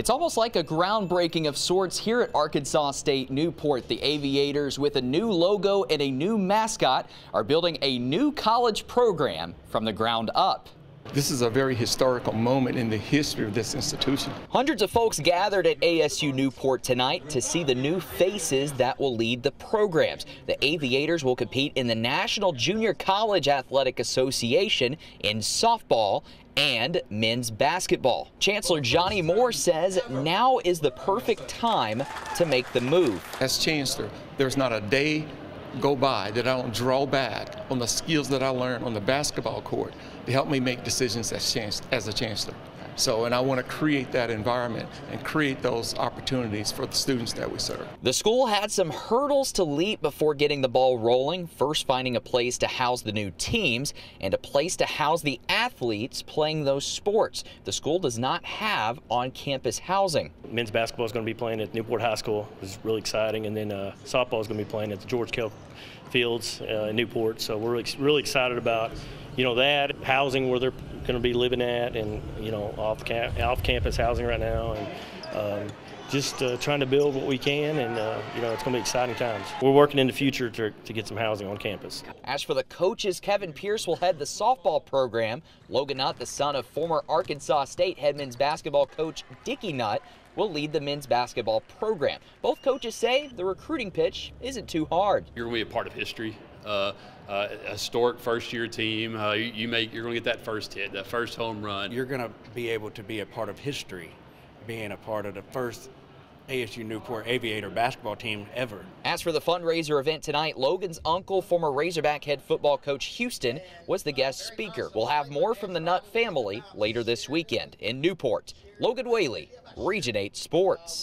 It's almost like a groundbreaking of sorts here at Arkansas State Newport. The Aviators, with a new logo and a new mascot, are building a new college program from the ground up. This is a very historical moment in the history of this institution. Hundreds of folks gathered at ASU Newport tonight to see the new faces that will lead the programs. The Aviators will compete in the National Junior College Athletic Association in softball and men's basketball. Chancellor Johnny Moore says now is the perfect time to make the move. As chancellor, there's not a day go by that I don't draw back on the skills that I learned on the basketball court to help me make decisions as, chance, as a chancellor. So, and I want to create that environment and create those opportunities for the students that we serve. The school had some hurdles to leap before getting the ball rolling. First, finding a place to house the new teams and a place to house the athletes playing those sports. The school does not have on campus housing. Men's basketball is going to be playing at Newport High School, which is really exciting. And then uh, softball is going to be playing at the George Kell Fields uh, in Newport. So we're really, really excited about you know that housing where they're going to be living at, and you know off camp, off campus housing right now, and um, just uh, trying to build what we can, and uh, you know it's going to be exciting times. We're working in the future to, to get some housing on campus. As for the coaches, Kevin Pierce will head the softball program. Logan Nutt, the son of former Arkansas State head men's basketball coach Dickie Nutt, will lead the men's basketball program. Both coaches say the recruiting pitch isn't too hard. You're going to be a part of history. Uh, uh, a historic first year team. Uh, you, you, make you're going to get that first hit, that first home run. You're going to be able to be a part of history, being a part of the first ASU Newport Aviator basketball team ever. As for the fundraiser event tonight, Logan's uncle, former Razorback head football coach Houston, was the guest speaker. We'll have more from the Nutt family later this weekend in Newport. Logan Whaley, Region 8 Sports.